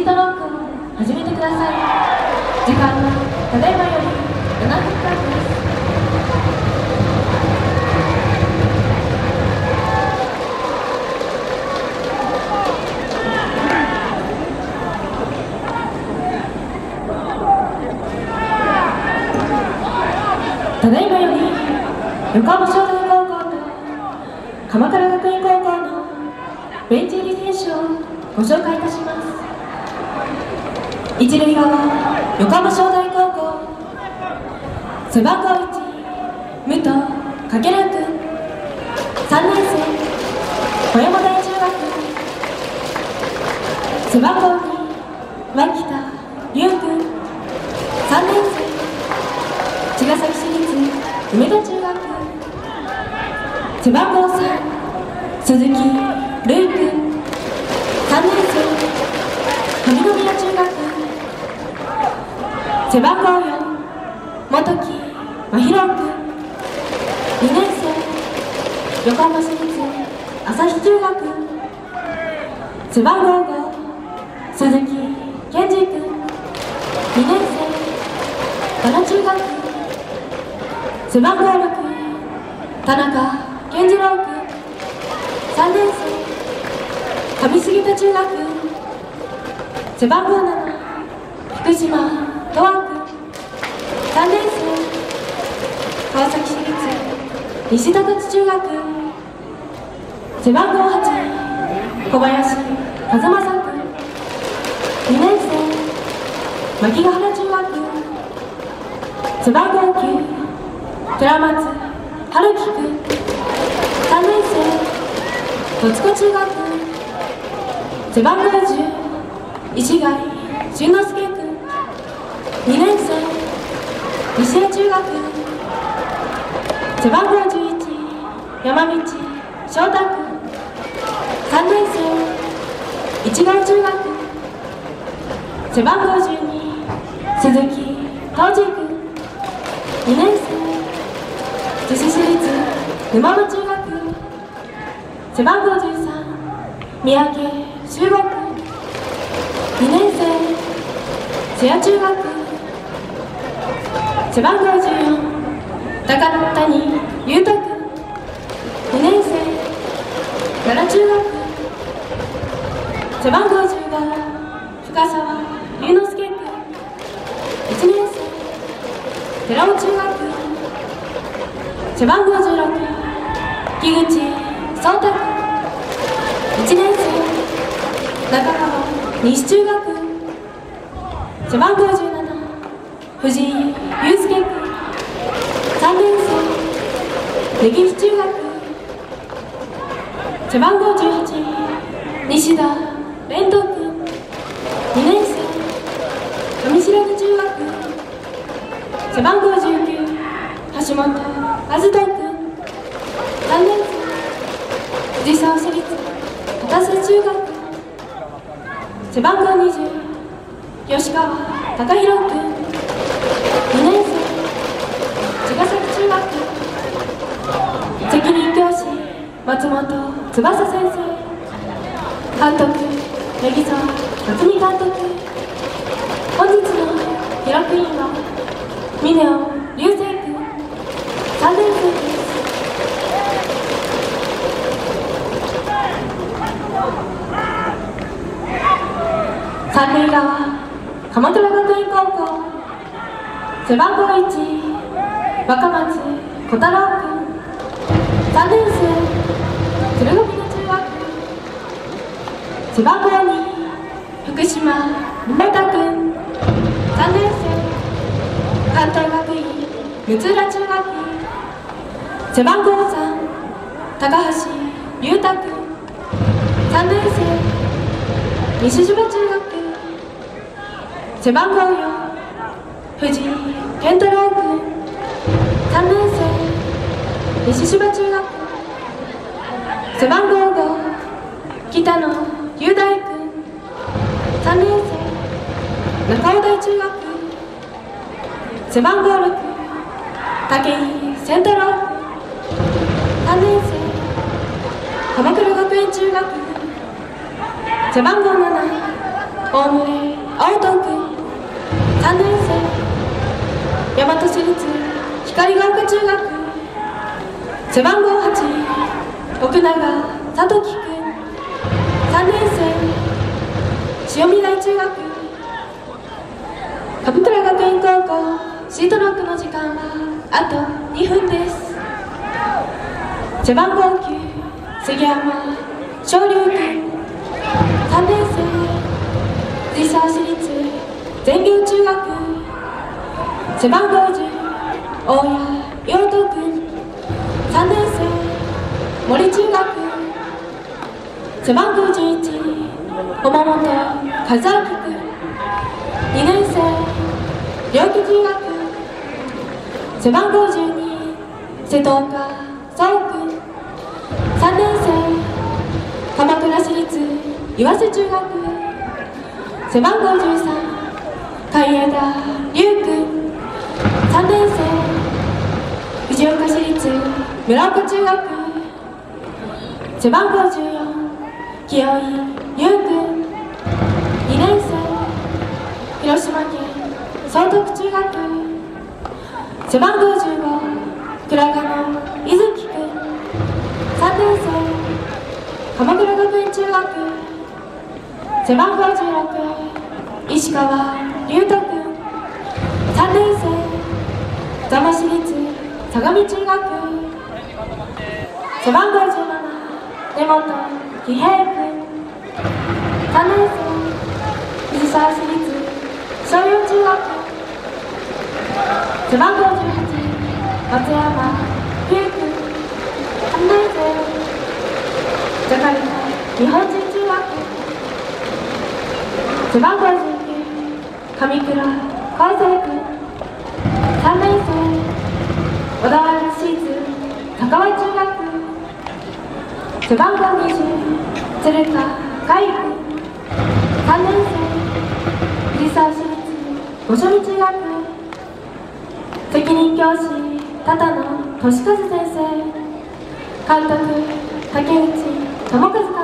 ートロックを始めてください。時間はただいまより7分間です。ただいまより横浜商大高校と鎌倉学園高校のベンチ入り選手をご紹介一塁側横浜商大高校背番号1武藤かけら君3年生小山台中学背番号2脇田龍君3年生茅ヶ崎市立梅田中学背番号3鈴木瑠衣君3年生上宮中学背番号4本木真宙君2年生横浜市立旭中学背番号5鈴木健二君2年生奈良中学背番号6田中健次郎君3年生上杉田中学背番号7福島斗亜君3年生川崎市立西高津中学背番号8小林和正君2年生牧ヶ原中学背番号9寺松春樹君3年生戸塚中学背番号10石貝俊之介背番号11山道翔太君3年生市川中学背番号12鈴木東司君2年生女子市立沼野中学背番号13三宅修吾君2年生瀬谷中学背番号14高谷裕太君。2年生奈良中学背番号15深沢龍之介君。1年生寺尾中学背番号16木口壮太君。1年生中川西中学背番号17藤井祐介君。3年生根岸中学背番号18西田蓮斗君2年生上白根中学背番号19橋本和人君3年生藤沢市立片瀬中学背番号20吉川貴弘君2年生茅ヶ崎中学責任教師松本翼先生。監督八木沢辰巳監督本日の記録員は峰尾流星君3年生。です三塁側鎌倉学園高校背番号1若松小太郎君3年生鶴ヶ峰中学背番号2福島桃太君3年生関東学院六浦中学背番号3高橋優太君3年生西芝中学背番号4藤井健太郎君3年生西芝中学背番号5北野雄大君3年生中尾台中学背番号6武井健太郎君3年生鎌倉学園中学背番号7大村青東区3年生大和市立光が丘中学背番号8奥永佐藤樹君3年生。塩見台中学。株倉学園高校。シートノックの時間はあと2分です。背番号9杉山昇龍君3年生。藤沢市立。全業中学。背番号10大谷陽斗君3年生森中学背番号11駒本和明君2年生両木中学背番号12瀬戸岡沙央君3年生鎌倉市立岩瀬中学背番号13海江田龍村岡中学背番号14清井優君。2年生広島県総督中学背番号15倉賀野伊月君。3年生鎌倉学園中学背番号16石川龍斗君3年生座間市立相模中学背番号17根本喜平君3年生藤沢市立小四中学背番号18松山優君3年生ジャカルタ日本人中学背番号19上倉康生君3年生小田原市立高輪中学背番号20鶴田海君3年生藤沢市立五所道学。責任教師多田野俊和先生。監督竹内智和監